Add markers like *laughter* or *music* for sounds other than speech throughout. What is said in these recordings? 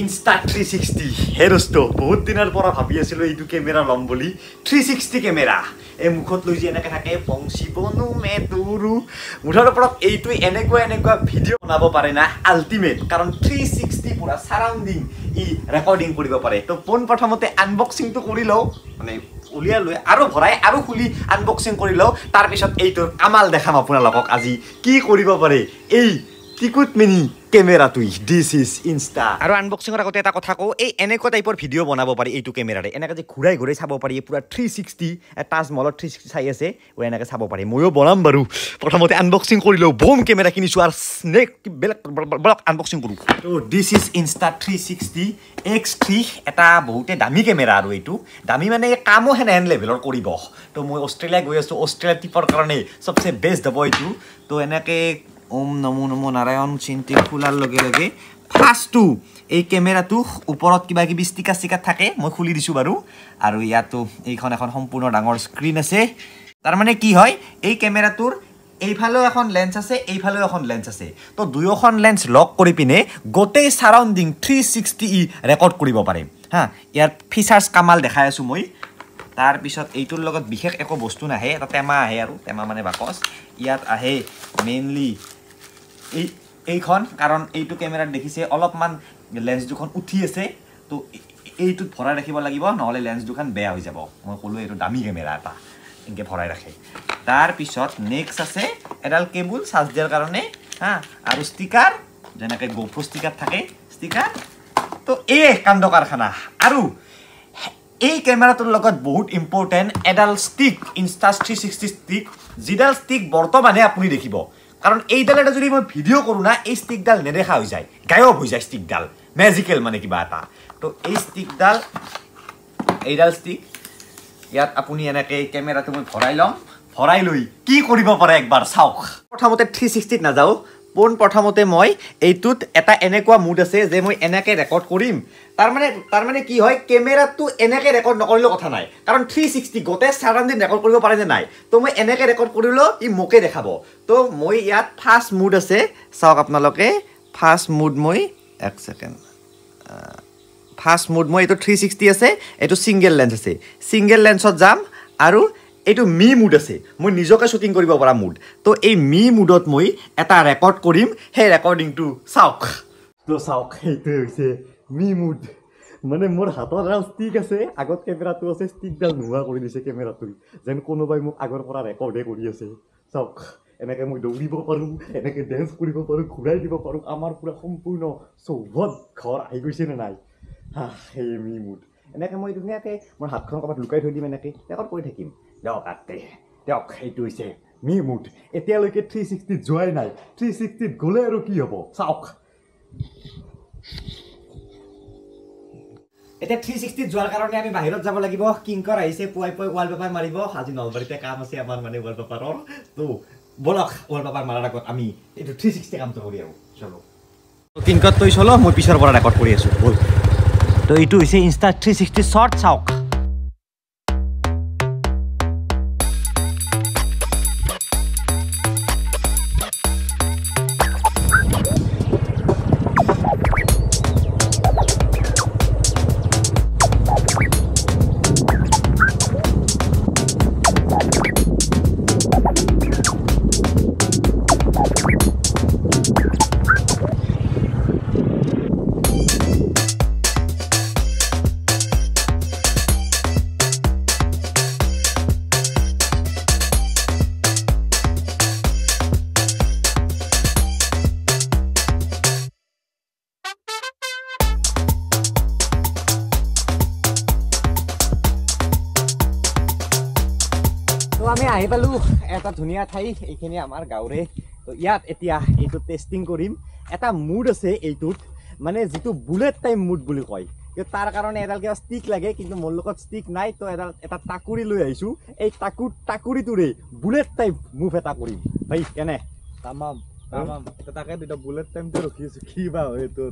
Insta three sixty হে দোস্ত বহুত দিনৰ পৰা ভাবি আছিলোঁ এইটো কেমেৰা ল'ম বুলি। থ্ৰী ছিক্সটি কেমেৰা এই মুখত লৈ যে এনেকৈ থাকে বংশী বনো মে তোৰো মুঠৰ ওপৰত এইটো এনেকুৱা এনেকুৱা ভিডিঅ' বনাব পাৰে না আল্টিমেট কাৰণ থ্ৰী ছিক্সটি পূৰা চাৰাউণ্ডিং ই ৰেকৰ্ডিং কৰিব পাৰে। তো পোনপ্ৰথমতে আনবক্সিংটো কৰি লওঁ মানে উলিয়াই লৈ আৰু ভৰাই আৰু খুলি আনবক্সিং কৰি লওঁ। তাৰপিছত এইটোৰ কামাল দেখাম আপোনালোকক আজি কি কৰিব পাৰে। এই টিকুট মিনি কেমেৰাটোই দিছ ইজ ইনষ্টা আৰু আনবক্সিঙৰ আগতে এটা কথা কওঁ এই এনেকুৱা টাইপৰ ভিডিঅ' বনাব পাৰি এইটো কেমেৰাৰে এনেকৈ যে ঘূৰাই ঘূৰাই চাব পাৰি পূৰা থ্ৰী ছিক্সটি তাজমহলত থ্ৰী ছিক্সটি চাই আছে এনেকৈ চাব পাৰি। ময়ো বনাম বাৰু। প্ৰথমতে আনবক্সিং কৰি লওঁ বম কেমেৰা কিনিছোঁ আৰু স্নেক বেলেগ বেলেগ আনবক্সিং কৰোঁ। তো this is Insta three sixty X three এটা বহুতে দামী কেমেৰা আৰু এইটো। দামী মানে কামো সেনেহেন লেভেলৰ কৰিব। তো মই অষ্ট্ৰেলিয়া গৈ আছোঁ অষ্ট্ৰেলিয়া ট্ৰিপৰ কাৰণে চবচে বেষ্ট হ'ব এইটো। তো এনেকৈ ওম নমো নমো নাৰায়ণ চিন্তি খোলাৰ লগে লগে। ফাৰ্ষ্টটো এই কেমেৰাটো ওপৰত কিবা কিবি ষ্টিকাৰ ষ্টিকাৰ থাকে মই খুলি দিছোঁ বাৰু। আৰু ইয়াতো এইখন এখন সম্পূৰ্ণ ডাঙৰ স্ক্ৰীণ আছে। তাৰমানে কি হয় এই কেমেৰাটোৰ এইফালেও এখন লেন্স আছে এইফালেও এখন লেন্স আছে। তো দুয়োখন লেন্স লক কৰি পিনে গোটেই চাৰাউণ্ডিং থ্ৰী ছিক্সটি ই ৰেকৰ্ড কৰিব পাৰে। হা ইয়াৰ ফিচাৰ্ছ কামাল দেখাই আছোঁ মই। তাৰপিছত এইটোৰ লগত বিশেষ একো বস্তু নাহে এটা টেমা আহে আৰু টেমা মানে বাকচ। ইয়াত আহে মেইনলি এই এইখন কাৰণ এইটো কেমেৰাত দেখিছে অলপমান লেন্স দুখন উঠি আছে তো এইটোত ভৰাই ৰাখিব লাগিব নহ'লে লেন্স দুখন বেয়া হৈ যাব। মই ক'লোঁ এইটো দামী কেমেৰা এটা এনেকৈ ভৰাই ৰাখে। তাৰপিছত নেক্সট আছে এডাল কেবুল চাৰ্জ দিয়াৰ কাৰণে হা আৰু ষ্টিকাৰ যেনেকৈ গপ্ৰ ষ্টিকাৰ থাকে ষ্টিকাৰ তো এই কাণ্ড কাৰখানা আৰু এই কেমেৰাটোৰ লগত বহুত ইম্পৰ্টেণ্ট এডাল stick Insta three sixty stick যিডাল ষ্টিক বৰ্তমানে আপুনি দেখিব। কাৰণ এইডাল এটা যদি মই ভিডিঅ' কৰোঁ না এই ষ্টিকডাল নেদেখা হৈ যায় গায়ব হৈ যায় ষ্টিকডাল মেজিকেল মানে কিবা এটা। তো এই ষ্টিকডাল এইডাল ষ্টিক ইয়াত আপুনি এনেকৈ কেমেৰাটো মই ভৰাই ল'ম ভৰাই লৈ কি কৰিব পাৰে একবাৰ চাওক। প্ৰথমতে থ্ৰী ছিক্সটিত নাযাওঁ পোন প্ৰথমতে মই এইটোত এটা এনেকুৱা মুড আছে যে মই এনেকৈ ৰেকৰ্ড কৰিম। তাৰমানে তাৰমানে কি হয় কেমেৰাটো এনেকৈ ৰেকৰ্ড নকৰিলেও কথা নাই। কাৰণ থ্ৰী ছিক্সটি গোটেই চাৰাউণ্ডিং ৰেকৰ্ড কৰিব পাৰে নে নাই? তো মই এনেকৈ ৰেকৰ্ড কৰিলেও ই মোকে দেখাব। তো মই ইয়াত ফাৰ্ষ্ট মুড আছে। চাওক আপোনালোকে ফাৰ্ষ্ট মুড মই এক ছেকেণ্ড ফাৰ্ষ্ট মুড মই এইটো থ্ৰী ছিক্সটি আছে এইটো ছিংগেল লেন্স আছে। ছিংগেল লেন্সত যাম আৰু এইটো মি মুড আছে। মই নিজকে শ্বুটিং কৰিব পৰা মুড তো এই মি মুডত মই এটা ৰেকৰ্ড কৰিম। সেই ৰেকৰ্ডিংটো চাওক। তো চাওক সেইটোৱে হৈছে মি মুড মানে মোৰ হাতত এডাল ষ্টিক আছে। আগত কেমেৰাটো আছে ষ্টিকডাল নোহোৱা কৰি দিছে কেমেৰাটো যেন কোনোবাই মোক আগৰ পৰা ৰেকৰ্ডে কৰি আছে। চাওক এনেকৈ মই দৌৰিব পাৰোঁ এনেকৈ ডেন্স কৰিব পাৰোঁ ঘূৰাই দিব পাৰোঁ। আমাৰ পূৰা সম্পূৰ্ণ চৌহদ ঘৰ আহি গৈছেনে নাই? হা সেই মি মুড এনেকৈ মই ধুনীয়াকৈ মোৰ হাতখন ক'ৰবাত লুকাই থৈ দিম এনেকৈ ৰেকৰ্ড কৰি থাকিম। দিয়ক আতে দিয়ক সেইটো হৈছে মি মুড এতিয়ালৈকে থ্ৰী ছিক্সটিত যোৱাই নাই। থ্ৰী ছিক্সটিত গ'লে আৰু কি হ'ব? চাওক। এতিয়া থ্ৰী ছিক্সটিত যোৱাৰ কাৰণে আমি বাহিৰত যাব লাগিব। কিংকৰ আহিছে পুৱাই পুৱাই ৱাল পেপাৰ মাৰিব। আজি নলবাৰীতে কাম আছে আমাৰ মানে ৱাল পেপাৰৰ তো বলক ৱাল পেপাৰ মাৰাৰ আগত আমি এইটো থ্ৰী ছিক্সটি কামটো কৰি আহোঁ। চলো। কিংকত তই চলো মই পিছৰ পৰা ৰেকৰ্ড কৰি আছোঁ। ব'ল। তো এইটো হৈছে ইনষ্টা থ্ৰী ছিক্সটি শ্বৰ্ট চাওক আহি পালোঁ এটা ধুনীয়া ঠাই এইখিনি আমাৰ গাঁৱৰে। তো ইয়াত এতিয়া এইটো টেষ্টিং কৰিম। এটা মুড আছে এইটোত। মানে যিটো বুলেট টাইম মুড বুলি কয়। কিন্তু তাৰ কাৰণে এডাল কিবা ষ্টিক লাগে কিন্তু মোৰ লগত ষ্টিক নাই তো এডাল এটা টাকুৰি লৈ আহিছোঁ। এই টাকু টাকুৰিটোৰে বুলেট টাইপ মুভ এটা কৰিম। ভাই কেনে? তামাম তামাম। তাকে বুলেট টাইমটো ৰখি আছো। কি বা হয় এইটো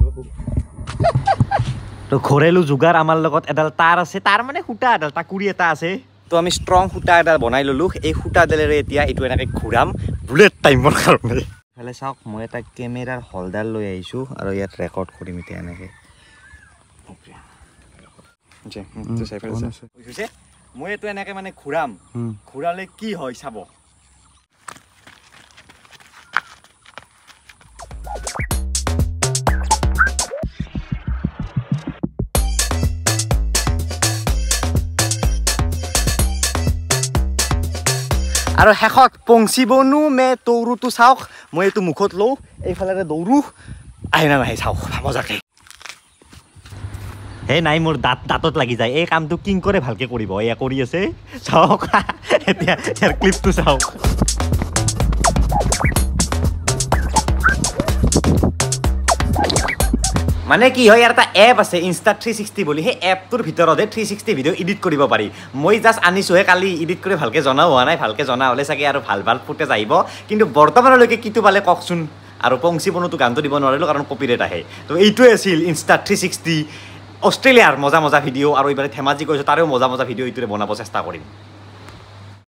তো ঘৰেলো যোগাৰ আমাৰ লগত এডাল তাঁৰ আছে। তাৰ মানে সূতা এডাল টাকুৰি এটা আছে। তো আমি ষ্ট্ৰং সূতা এডাল বনাই ল'লোঁ। এই সূতাডালেৰে এতিয়া এইটো এনেকৈ ঘূৰাম। বুলেট টাইমৰ কাৰণে। ইফালে চাওক মই এটা কেমেৰাৰ হলডাৰ লৈ আহিছোঁ আৰু ইয়াত ৰেকৰ্ড কৰিম এতিয়া এনেকৈ। মই এইটো এনেকে মানে ঘূৰাম। ঘূৰালে কি হয় চাব? আৰু শেষত পংচিবনো মে তৌৰুটো চাওক। মই এইটো মুখত লওঁ এইফালেৰে দৌৰো। আহে না নাহে চাওক মজাকে। হে নাই মোৰ দাঁত দাঁতত লাগি যায়। এই কামটো কিং কৰে ভালকে কৰিব। এয়া কৰি আছে। চাওক *laughs* এতিয়া ক্লিপটো চাওক। মানে কি হয় ইয়াৰ এটা এপ আছে ইনষ্টা থ্ৰী ছিক্সটি বুলি। সেই এপটোৰ ভিতৰতহে থ্ৰী ছিক্সটি ভিডিঅ' এডিট কৰিব পাৰি। মই জাষ্ট আনিছোঁহে কালি এডিট কৰি ভালকৈ জনা হোৱা নাই। ভালকৈ জনা হ'লে চাগে আৰু ভাল ভাল ফুটেজ আহিব। কিন্তু বৰ্তমানলৈকে কিটো পালে কওকচোন। আৰু পংচি বনোতো গানটো দিব নোৱাৰিলোঁ কাৰণ কপিৰেট আহে। তো এইটোৱে আছিল ইনষ্টা থ্ৰী ছিক্সটি অষ্ট্ৰেলিয়াৰ মজা মজা ভিডিঅ' আৰু এইবাৰ ধেমাজি কৰিছোঁ তাৰেও মজা মজা ভিডিঅ' এইটোৰে বনাব চেষ্টা কৰিম।